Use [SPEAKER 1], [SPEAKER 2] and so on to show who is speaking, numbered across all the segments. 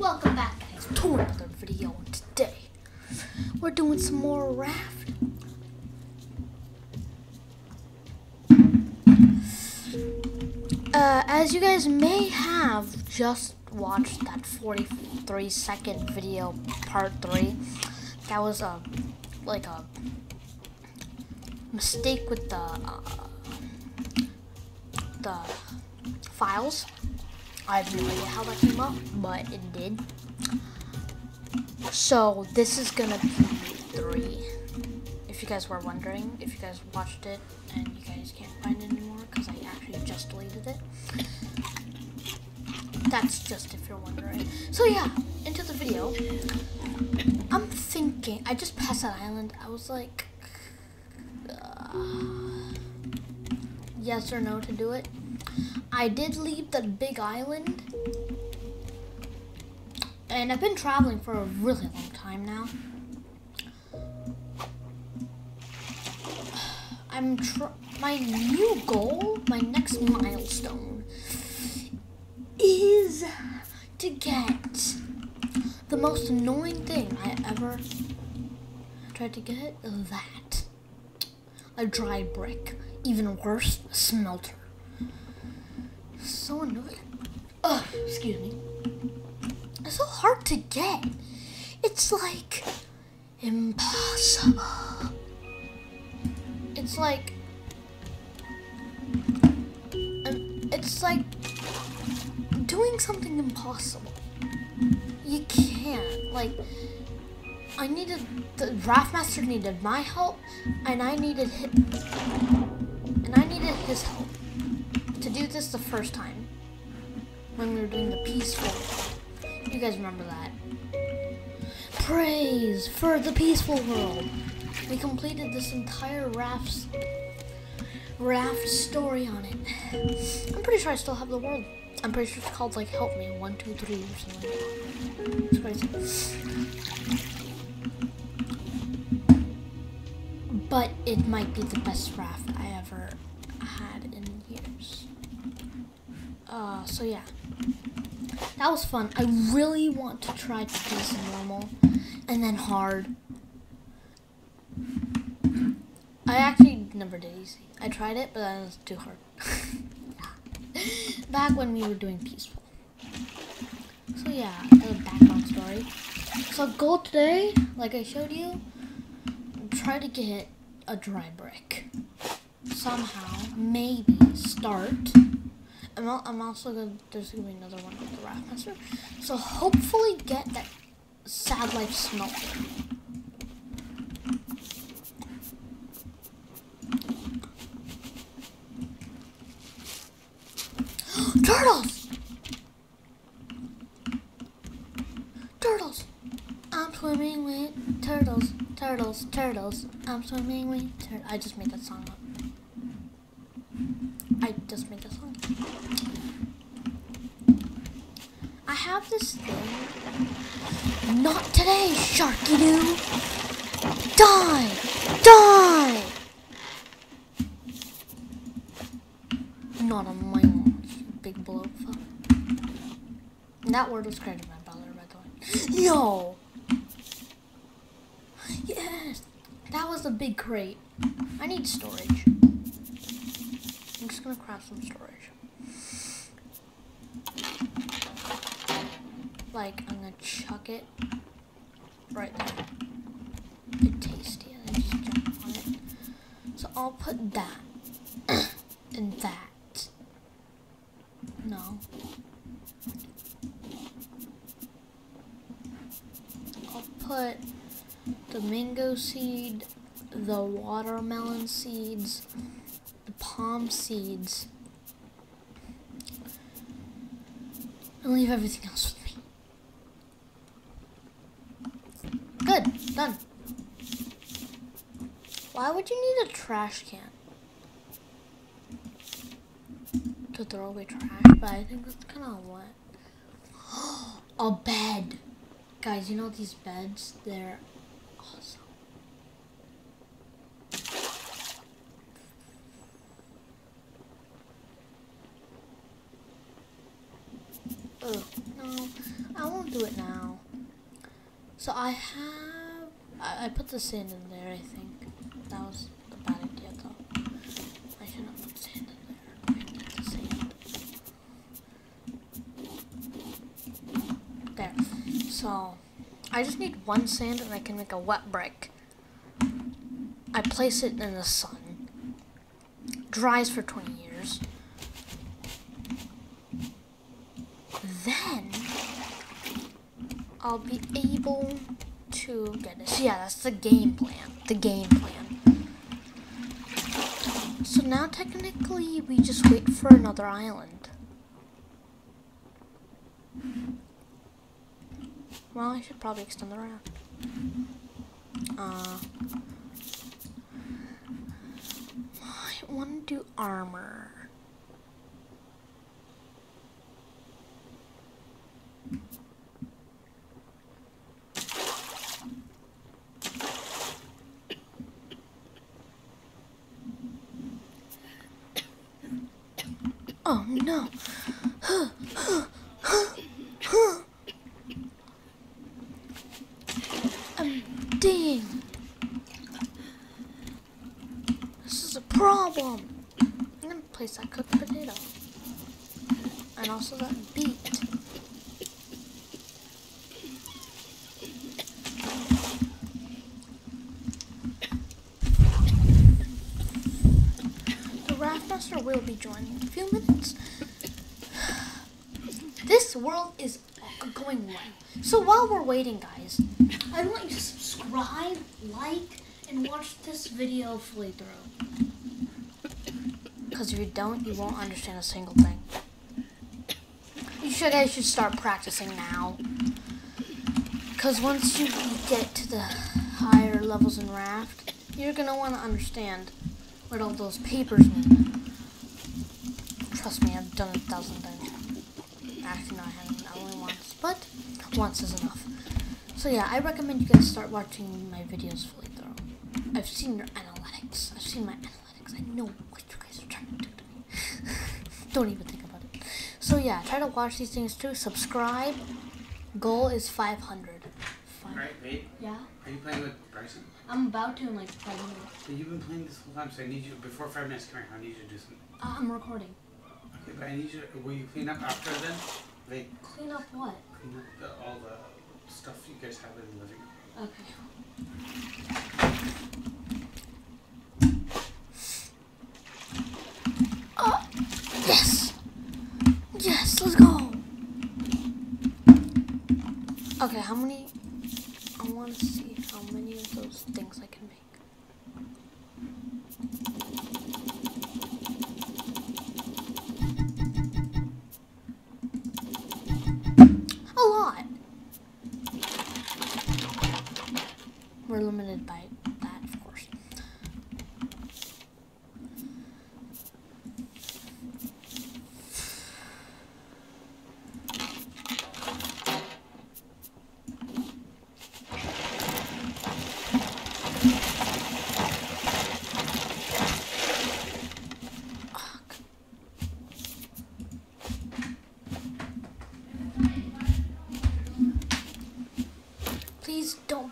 [SPEAKER 1] Welcome back. Guys to another video and today. We're doing some more raft. Uh, as you guys may have just watched that 43 second video part 3 that was a like a mistake with the uh, the files I have no idea how that came up, but it did. So this is gonna be three. If you guys were wondering, if you guys watched it and you guys can't find it anymore because I actually just deleted it. That's just if you're wondering. So yeah, into the video. I'm thinking, I just passed that island. I was like, uh, yes or no to do it. I did leave the big island. And I've been traveling for a really long time now. I'm my new goal, my next milestone is to get the most annoying thing I ever tried to get that a dry brick even worse a smelter so annoying. Ugh, excuse me. It's so hard to get. It's like impossible. It's like um, it's like doing something impossible. You can't. Like I needed the Raftmaster needed my help and I needed his, and I needed his help the first time when we were doing the peaceful. You guys remember that? Praise for the peaceful world. We completed this entire raft raft story on it. I'm pretty sure I still have the world. I'm pretty sure it's called like Help Me One Two Three or something. It's crazy. But it might be the best raft I ever had in years. Uh, so yeah. That was fun. I really want to try to do some normal and then hard. I actually never did easy. I tried it, but it was too hard. Back when we were doing peaceful. So yeah, a background story. So goal today, like I showed you, try to get a dry brick. Somehow, maybe start I'm, I'm also gonna, there's gonna be another one with the Raftmaster. So hopefully get that Sad Life Smelter. Turtles! Turtles! I'm swimming with turtles, turtles, turtles. I'm swimming with turtles. I just made that song up. I just made that song. I have this thing. Not today, Sharky Doo. Die! Die! Not on my big blow. That word was created by Ballard, by the way. Yo! Yes! That was a big crate. I need storage. Just gonna craft some storage. Like, I'm gonna chuck it right there. Tasty, and just jump on it. So I'll put that and that. No. I'll put the mango seed, the watermelon seeds, palm seeds, and leave everything else with me. Good, done. Why would you need a trash can? To throw away trash, but I think that's kind of what. a bed. Guys, you know these beds? They're awesome. Oh, no. I won't do it now. So I have, I, I put the sand in there, I think. That was a bad idea though. I should not put sand in there. I need the sand. There. So, I just need one sand and I can make a wet brick. I place it in the sun. Dries for 20 years. Then I'll be able to get it. Yeah, that's the game plan. The game plan. So now technically we just wait for another island. Well, I should probably extend the raft. Uh, I want to do armor. Oh no. I'm ding. This is a problem. I'm gonna place that cooked potato. And also that beet. The Raftmaster will be joining in a few minutes. This world is going well. So while we're waiting, guys, I want you to subscribe, like, and watch this video fully through. Because if you don't, you won't understand a single thing. You should guys should start practicing now. Because once you get to the higher levels in Raft, you're gonna want to understand what all those papers mean. Trust me, I've done it a thousand times. Actually, no, I haven't. Only once, but once is enough. So yeah, I recommend you guys start watching my videos fully through. I've seen your analytics. I've seen my analytics. I know what you guys are trying to do to me. Don't even think about it. So yeah, try to watch these things too. Subscribe. Goal is 500. Five-
[SPEAKER 2] Alright, wait.
[SPEAKER 1] Yeah,
[SPEAKER 2] Are you playing with Bryson?
[SPEAKER 1] I'm about to in like five minutes.
[SPEAKER 2] So you've been playing this whole time, so I need you, before five minutes, come here, I need you to do something.
[SPEAKER 1] Uh, I'm recording.
[SPEAKER 2] Okay, but I need you, will you clean up after then? Like,
[SPEAKER 1] Clean up what?
[SPEAKER 2] clean up the, all the stuff you guys have in the living room.
[SPEAKER 1] Okay. Oh, yes! Yes, let's go! Okay, how many?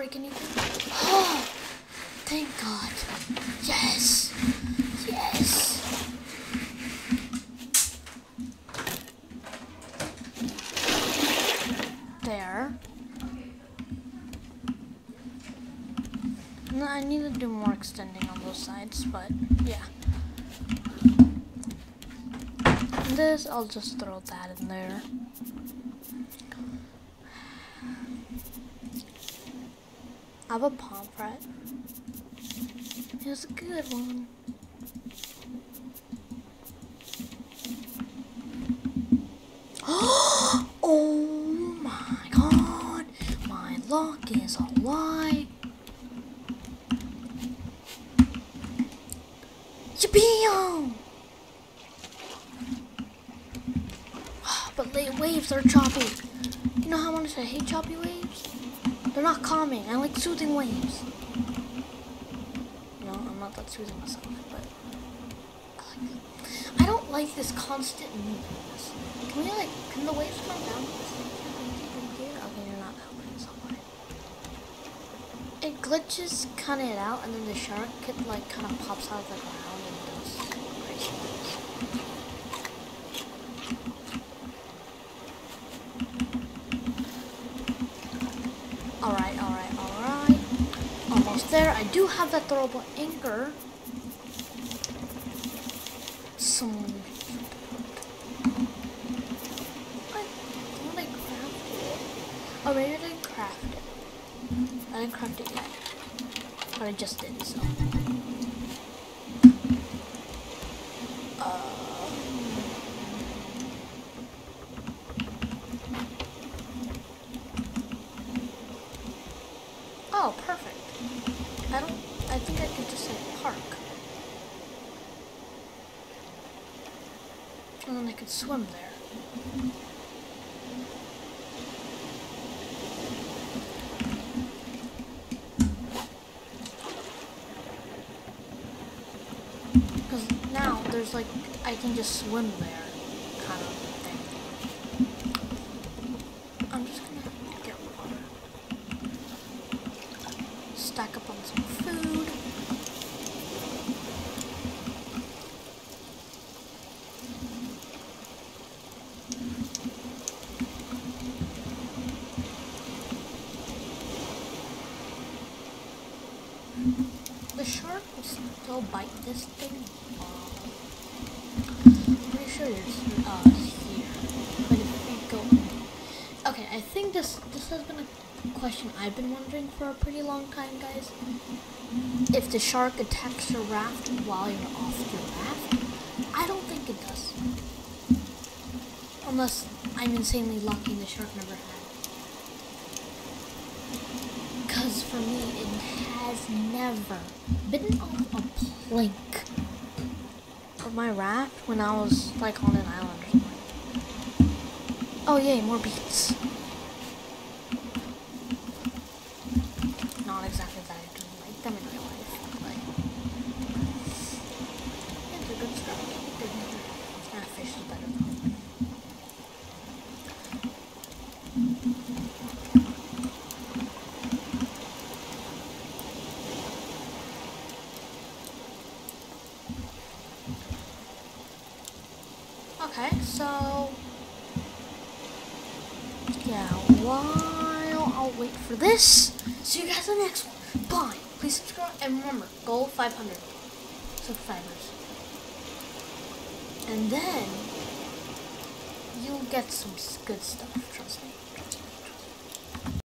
[SPEAKER 1] Break anything. Oh, thank God. Yes. Yes. There. No, I need to do more extending on those sides, but yeah. This, I'll just throw that in there. I have a pomfret. was a good one. oh my god! My lock is a lie. Yippee! But late waves are choppy. You know how much I hate choppy waves? They're not calming. I like soothing waves. No, I'm not that soothing myself, but I like. I don't like this constant movement. Can we like, can the waves calm down? Okay, you're not. It glitches kind of out, and then the shark could, like kind of pops out of the ground and does crazy things. Alright, alright, alright. Almost there. I do have that throwable anchor. Didn't I craft it? Oh, maybe I didn't craft it. I didn't craft it yet. But I just did, so. Oh, perfect. I don't. I think I could just like park. And then I could swim there. Because now there's like, I can just swim there, kind of thing. I'm just gonna get water. Stack up on some food. The shark will bite this thing. Pretty sure it's uh, here. But if we go, okay, I think this this has been a question I've been wondering for a pretty long time, guys. If the shark attacks your raft while you're off your raft, I don't think it does. Unless I'm insanely lucky the shark never had. Because for me, it has never bitten off a plank of my raft when I was like on an island or something. Oh yay, more beets. Not exactly that I do like them in real life, but yeah, they're good stuff. Good. Ah, fish is better though. Okay, so yeah, while I'll wait for this, see you guys in the next one. Bye. Please subscribe and remember, goal 500 subscribers, and then you'll get some good stuff. Trust me.